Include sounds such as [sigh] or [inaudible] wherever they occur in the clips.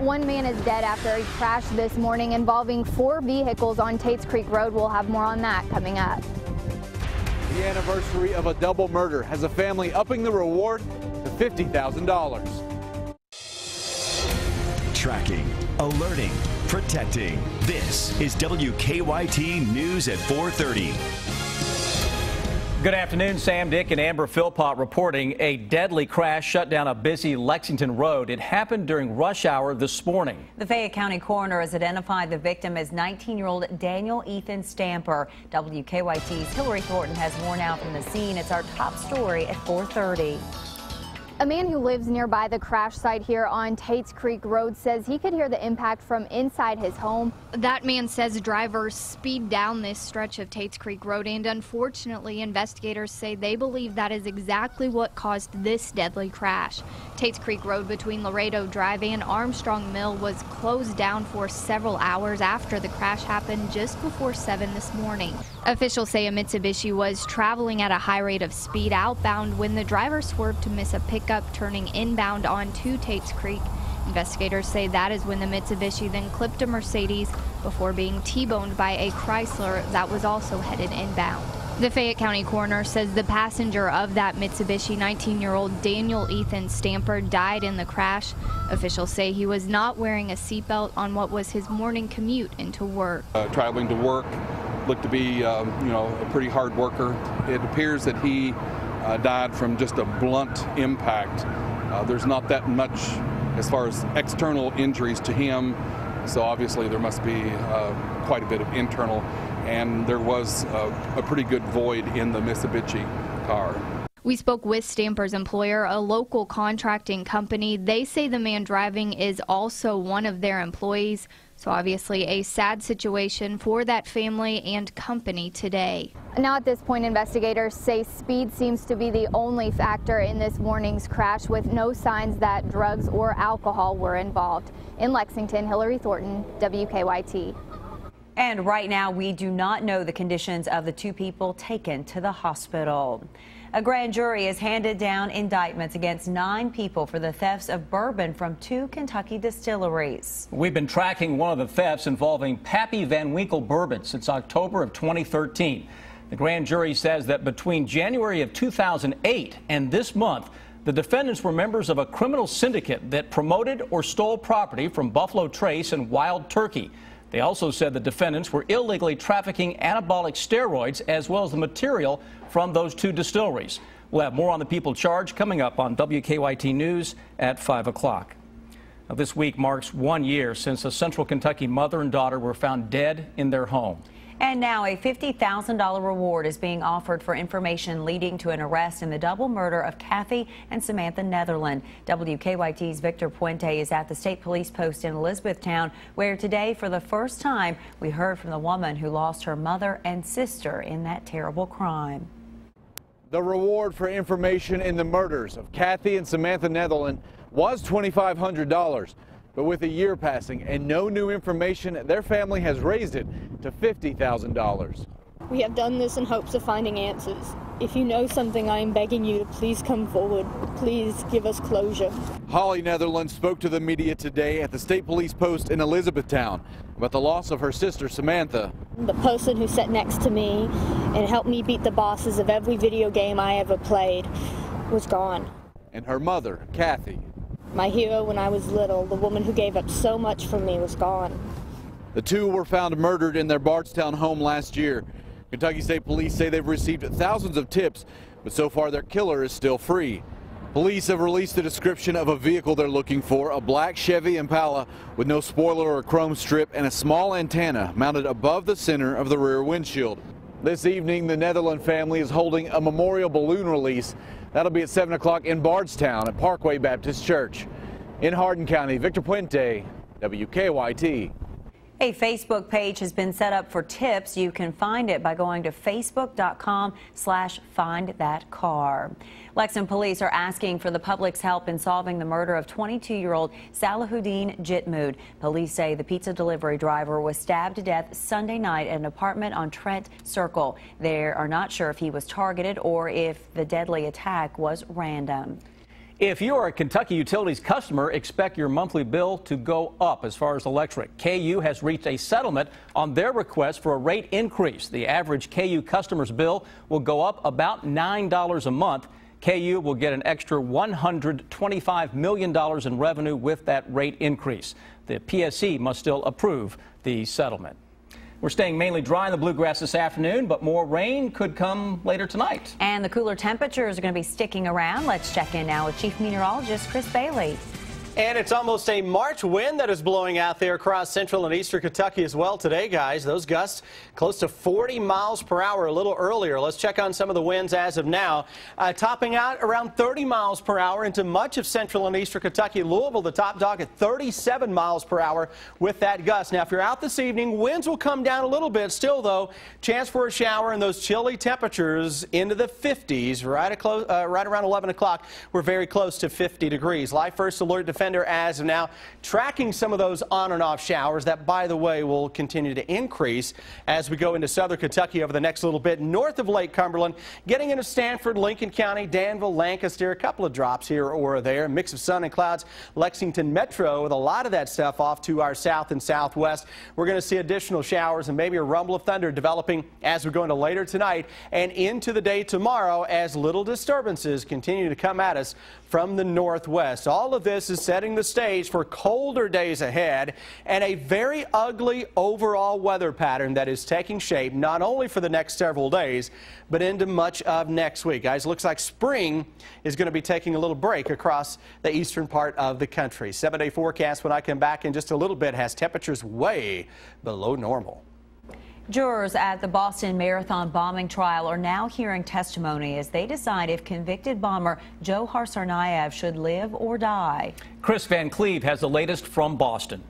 One man is dead after a crash this morning involving four vehicles on Tates Creek Road. We'll have more on that coming up. The anniversary of a double murder has a family upping the reward to $50,000. Tracking, alerting, protecting. This is WKYT News at 430. Good afternoon, Sam Dick and Amber Philpott reporting a deadly crash shut down a busy Lexington road. It happened during rush hour this morning. The Fayette County coroner has identified the victim as 19-year-old Daniel Ethan Stamper. WKYT's Hillary Thornton has more now from the scene. It's our top story at 430. A man who lives nearby the crash site here on Tates Creek Road says he could hear the impact from inside his home. That man says drivers speed down this stretch of Tates Creek Road, and unfortunately, investigators say they believe that is exactly what caused this deadly crash. Tates Creek Road between Laredo Drive and Armstrong Mill was closed down for several hours after the crash happened just before 7 this morning. Officials say a Mitsubishi was traveling at a high rate of speed outbound when the driver swerved to miss a pickup pickup turning inbound onto Tates Creek. Investigators say that is when the Mitsubishi then clipped a Mercedes before being T-boned by a Chrysler that was also headed inbound. The Fayette County coroner says the passenger of that Mitsubishi, 19-year-old Daniel Ethan Stamper, died in the crash. Officials say he was not wearing a seatbelt on what was his morning commute into work. Uh, traveling to work, looked to be, um, you know, a pretty hard worker. It appears that he uh, died from just a blunt impact. Uh, there's not that much as far as external injuries to him, so obviously there must be uh, quite a bit of internal, and there was a, a pretty good void in the Mitsubishi car. We spoke with Stamper's employer, a local contracting company. They say the man driving is also one of their employees. So obviously a sad situation for that family and company today. Now at this point, investigators say speed seems to be the only factor in this morning's crash with no signs that drugs or alcohol were involved. In Lexington, Hillary Thornton, WKYT. And right now, we do not know the conditions of the two people taken to the hospital. A grand jury has handed down indictments against nine people for the thefts of bourbon from two Kentucky distilleries. We've been tracking one of the thefts involving Pappy Van Winkle bourbon since October of 2013. The grand jury says that between January of 2008 and this month, the defendants were members of a criminal syndicate that promoted or stole property from Buffalo Trace and Wild Turkey. They also said the defendants were illegally trafficking anabolic steroids as well as the material from those two distilleries. We'll have more on the people charged coming up on WKYT News at 5 o'clock. This week marks one year since a Central Kentucky mother and daughter were found dead in their home. And now a $50,000 reward is being offered for information leading to an arrest in the double murder of Kathy and Samantha Netherland. WKYT's Victor Puente is at the state police post in Elizabethtown, where today, for the first time, we heard from the woman who lost her mother and sister in that terrible crime. The reward for information in the murders of Kathy and Samantha Netherland was $2,500. But with a year passing and no new information, their family has raised it to $50,000. We have done this in hopes of finding answers. If you know something, I am begging you to please come forward. Please give us closure. Holly Netherland spoke to the media today at the state police post in Elizabethtown about the loss of her sister Samantha. The person who sat next to me and helped me beat the bosses of every video game I ever played was gone. And her mother, Kathy. My hero when I was little, the woman who gave up so much for me, was gone. The two were found murdered in their Bardstown home last year. Kentucky State Police say they've received thousands of tips, but so far their killer is still free. Police have released a description of a vehicle they're looking for, a black Chevy Impala with no spoiler or chrome strip and a small antenna mounted above the center of the rear windshield. This evening, the Netherland family is holding a memorial balloon release. That'll be at 7 o'clock in Bardstown at Parkway Baptist Church. In Hardin County, Victor Puente, WKYT. A Facebook page has been set up for tips. You can find it by going to facebook.com slash find that car. Lexington police are asking for the public's help in solving the murder of 22-year-old Salahuddin Jitmoud. Police say the pizza delivery driver was stabbed to death Sunday night at an apartment on Trent Circle. They are not sure if he was targeted or if the deadly attack was random. If you are a Kentucky Utilities customer, expect your monthly bill to go up as far as electric. KU has reached a settlement on their request for a rate increase. The average KU customer's bill will go up about $9 a month. KU will get an extra $125 million in revenue with that rate increase. The PSC must still approve the settlement. We're staying mainly dry in the bluegrass this afternoon, but more rain could come later tonight. And the cooler temperatures are going to be sticking around. Let's check in now with Chief Meteorologist Chris Bailey. And it's almost a March wind that is blowing out there across central and eastern Kentucky as well today, guys. Those gusts close to 40 miles per hour a little earlier. Let's check on some of the winds as of now. Uh, topping out around 30 miles per hour into much of central and eastern Kentucky. Louisville, the top dog at 37 miles per hour with that gust. Now, if you're out this evening, winds will come down a little bit. Still, though, chance for a shower and those chilly temperatures into the 50s right, uh, right around 11 o'clock. We're very close to 50 degrees. Live first alert Defender as of now, tracking some of those on and off showers that, by the way, will continue to increase as we go into southern Kentucky over the next little bit. North of Lake Cumberland, getting into Stanford, Lincoln County, Danville, Lancaster, a couple of drops here or there. A mix of sun and clouds. Lexington Metro with a lot of that stuff off to our south and southwest. We're going to see additional showers and maybe a rumble of thunder developing as we go into later tonight and into the day tomorrow as little disturbances continue to come at us from the northwest. All of this is setting the stage for colder days ahead and a very ugly overall weather pattern that is taking shape not only for the next several days, but into much of next week. Guys, looks like spring is going to be taking a little break across the eastern part of the country. Seven day forecast when I come back in just a little bit has temperatures way below normal. Jurors at the Boston Marathon bombing trial are now hearing testimony as they decide if convicted bomber Dzhokhar Tsarnaev should live or die. Chris Van Cleave has the latest from Boston.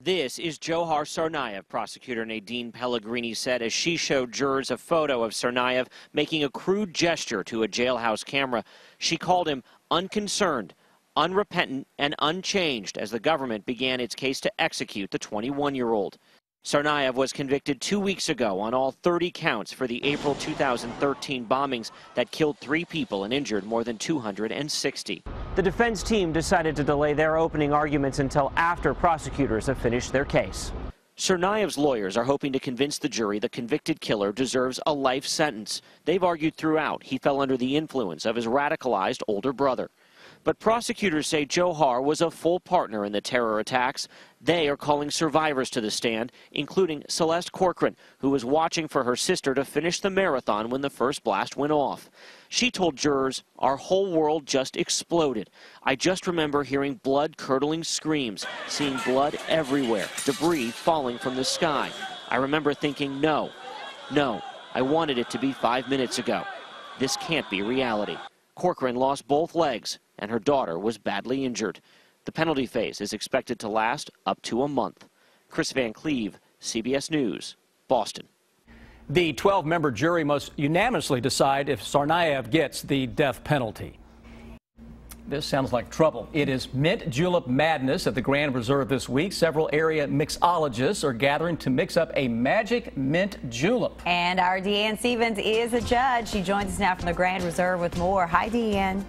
This is Dzhokhar Tsarnaev, prosecutor Nadine Pellegrini said as she showed jurors a photo of Tsarnaev making a crude gesture to a jailhouse camera. She called him unconcerned, unrepentant, and unchanged as the government began its case to execute the 21-year-old. Tsarnaev was convicted two weeks ago on all 30 counts for the April 2013 bombings that killed three people and injured more than 260. The defense team decided to delay their opening arguments until after prosecutors have finished their case. Tsarnaev's lawyers are hoping to convince the jury the convicted killer deserves a life sentence. They've argued throughout he fell under the influence of his radicalized older brother. But prosecutors say Dzhokhar was a full partner in the terror attacks. They are calling survivors to the stand, including Celeste Corcoran, who was watching for her sister to finish the marathon when the first blast went off. She told jurors, Our whole world just exploded. I just remember hearing blood curdling screams, seeing blood everywhere, debris falling from the sky. I remember thinking, No, no, I wanted it to be five minutes ago. This can't be reality. Corcoran lost both legs and her daughter was badly injured. The penalty phase is expected to last up to a month. Chris Van Cleave, CBS News, Boston. The 12 member jury must unanimously decide if Tsarnaev gets the death penalty. This sounds like trouble. It is mint julep madness at the Grand Reserve this week. Several area mixologists are gathering to mix up a magic mint julep. And our Deanne Stevens is a judge. She joins us now from the Grand Reserve with more. Hi, Deanne.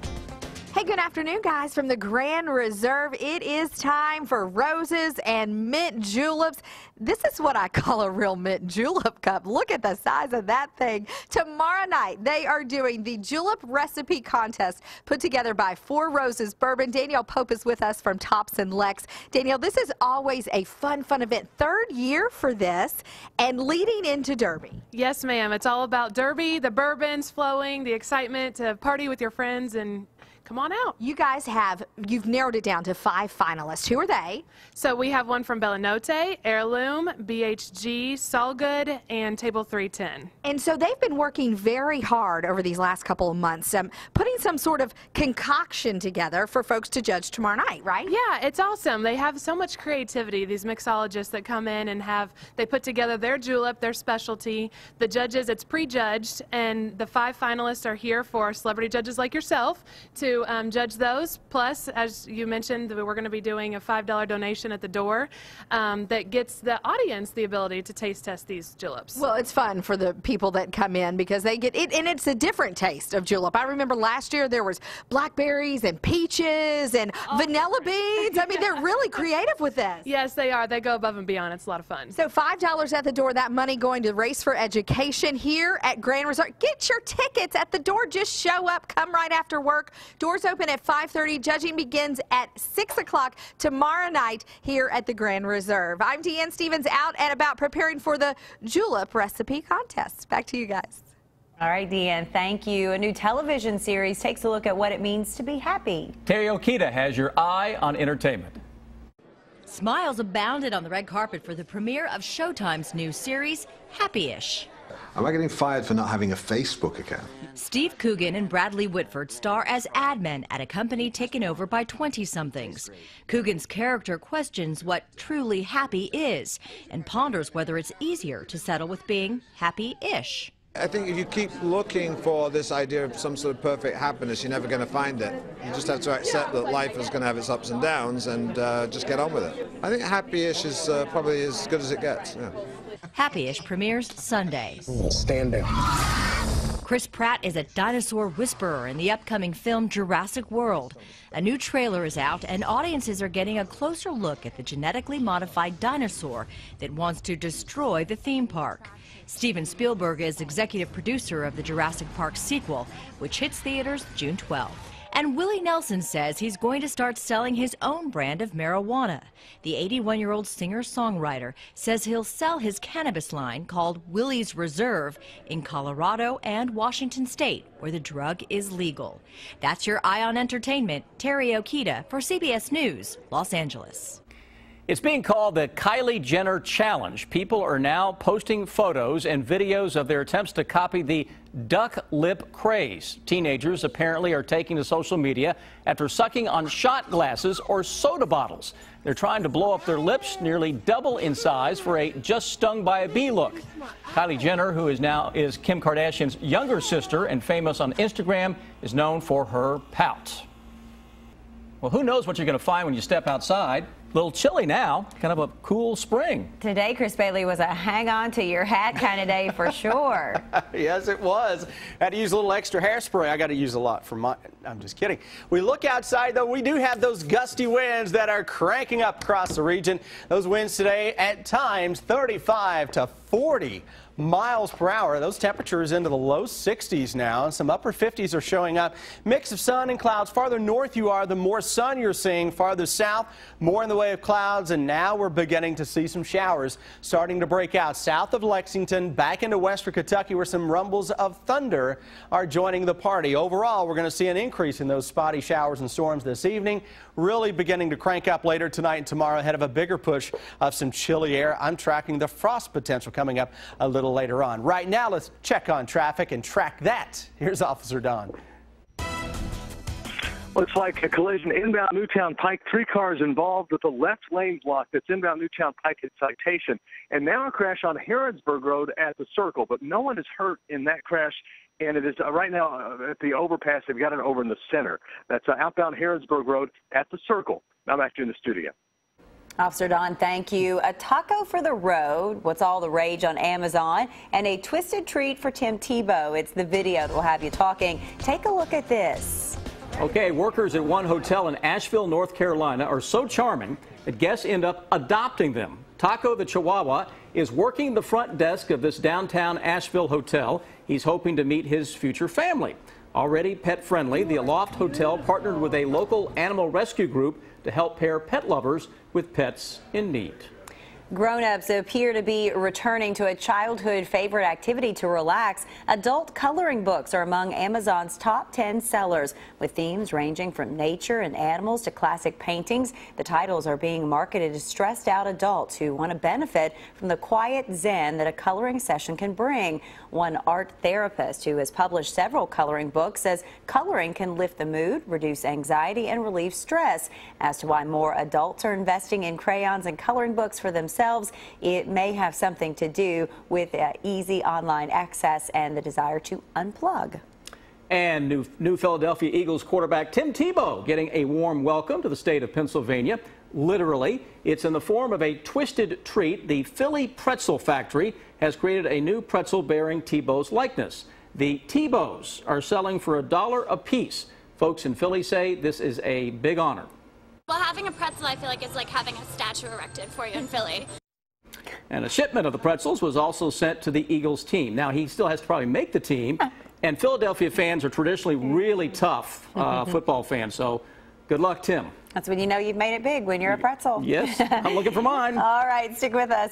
Hey, good afternoon, guys, from the Grand Reserve. It is time for roses and mint juleps. This is what I call a real mint julep cup. Look at the size of that thing. Tomorrow night, they are doing the julep recipe contest put together by Four Roses Bourbon. Danielle Pope is with us from Tops in Lex. Danielle, this is always a fun, fun event. Third year for this and leading into Derby. Yes, ma'am. It's all about Derby, the bourbons flowing, the excitement to party with your friends and come on out. You guys have, you've narrowed it down to five finalists. Who are they? So we have one from Bella Notte, Heirloom, BHG, Saul Good, and Table 310. And so they've been working very hard over these last couple of months, um, putting some sort of concoction together for folks to judge tomorrow night, right? Yeah, it's awesome. They have so much creativity, these mixologists that come in and have, they put together their julep, their specialty. The judges, it's prejudged, and the five finalists are here for celebrity judges like yourself to to um, judge those. Plus, as you mentioned, we're going to be doing a $5 donation at the door um, that gets the audience the ability to taste test these juleps. Well, it's fun for the people that come in because they get it, and it's a different taste of julep. I remember last year there was blackberries and peaches and oh, vanilla beans. I mean, they're really [laughs] creative with this. Yes, they are. They go above and beyond. It's a lot of fun. So $5 at the door, that money going to Race for Education here at Grand Reserve. Get your tickets at the door. Just show up. Come right after work. Doors open at 5.30. Judging begins at 6 o'clock tomorrow night here at the Grand Reserve. I'm Deanne Stevens out and about preparing for the julep recipe contest. Back to you guys. All right, Deanne, thank you. A new television series takes a look at what it means to be happy. Terry Okita has your eye on entertainment. Smiles abounded on the red carpet for the premiere of Showtime's new series, Happy-ish. Am I getting fired for not having a Facebook account? Steve Coogan and Bradley Whitford star as ad men at a company taken over by 20-somethings. Coogan's character questions what truly happy is and ponders whether it's easier to settle with being happy-ish. I think if you keep looking for this idea of some sort of perfect happiness, you're never going to find it. You just have to accept that life is going to have its ups and downs and uh, just get on with it. I think happy-ish is uh, probably as good as it gets. Yeah. Happy-ish premieres Sunday. Stand down. Chris Pratt is a dinosaur whisperer in the upcoming film Jurassic World. A new trailer is out, and audiences are getting a closer look at the genetically modified dinosaur that wants to destroy the theme park. Steven Spielberg is executive producer of the Jurassic Park sequel, which hits theaters June 12th. And Willie Nelson says he's going to start selling his own brand of marijuana. The 81 year old singer songwriter says he'll sell his cannabis line called Willie's Reserve in Colorado and Washington state, where the drug is legal. That's your Eye on Entertainment. Terry Okita for CBS News, Los Angeles. It's being called the Kylie Jenner Challenge. People are now posting photos and videos of their attempts to copy the duck lip craze. Teenagers apparently are taking to social media after sucking on shot glasses or soda bottles. They're trying to blow up their lips nearly double in size for a just stung by a bee look. Kylie Jenner, who is now is Kim Kardashian's younger sister and famous on Instagram, is known for her pout. Well, who knows what you're going to find when you step outside? A little chilly now, kind of a cool spring. Today, Chris Bailey was a hang on to your hat kind of day for sure. [laughs] yes, it was. Had to use a little extra hairspray. I got to use a lot for my. I'm just kidding. We look outside, though, we do have those gusty winds that are cranking up across the region. Those winds today at times 35 to 40 miles per hour. Those temperatures into the low 60s now. And some upper 50s are showing up. Mix of sun and clouds. Farther north you are, the more sun you're seeing. Farther south, more in the way of clouds. And now we're beginning to see some showers starting to break out south of Lexington, back into western Kentucky, where some rumbles of thunder are joining the party. Overall, we're going to see an increase in those spotty showers and storms this evening. Really beginning to crank up later tonight and tomorrow ahead of a bigger push of some chilly air. I'm tracking the frost potential coming up a little later on. Right now, let's check on traffic and track that. Here's Officer Don. Looks like a collision inbound Newtown Pike. Three cars involved with a left lane block that's inbound Newtown Pike at Citation. And now a crash on Harrodsburg Road at the Circle. But no one is hurt in that crash. And it is uh, right now uh, at the overpass. They've got it over in the center. That's uh, outbound Harrodsburg Road at the Circle. Now back to you in the studio. Officer Don, thank you. A taco for the road, what's all the rage on Amazon, and a twisted treat for Tim Tebow. It's the video that will have you talking. Take a look at this. Okay, workers at one hotel in Asheville, North Carolina are so charming that guests end up adopting them. Taco the Chihuahua is working the front desk of this downtown Asheville hotel. He's hoping to meet his future family. Already pet friendly, the Aloft Hotel partnered with a local animal rescue group to help pair pet lovers with pets in need. Grown-ups appear to be returning to a childhood favorite activity to relax. Adult coloring books are among Amazon's top 10 sellers, with themes ranging from nature and animals to classic paintings. The titles are being marketed to stressed out adults who want to benefit from the quiet zen that a coloring session can bring. One art therapist who has published several coloring books says coloring can lift the mood, reduce anxiety, and relieve stress. As to why more adults are investing in crayons and coloring books for themselves, themselves. It may have something to do with uh, easy online access and the desire to unplug. And new, new Philadelphia Eagles quarterback Tim Tebow getting a warm welcome to the state of Pennsylvania. Literally, it's in the form of a twisted treat. The Philly Pretzel Factory has created a new pretzel bearing Tebow's likeness. The Tebows are selling for a dollar a piece. Folks in Philly say this is a big honor. Well, having a pretzel, I feel like, is like having a statue erected for you in Philly. And a shipment of the pretzels was also sent to the Eagles team. Now, he still has to probably make the team. [laughs] And Philadelphia fans are traditionally really tough uh, [laughs] football fans. So good luck, Tim. That's when you know you've made it big, when you're a pretzel. Yes, I'm looking for [laughs] mine. All right, stick with us.